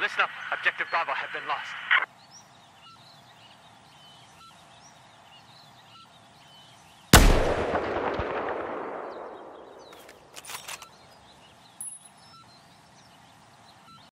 Listen up. Objective Bravo have been lost.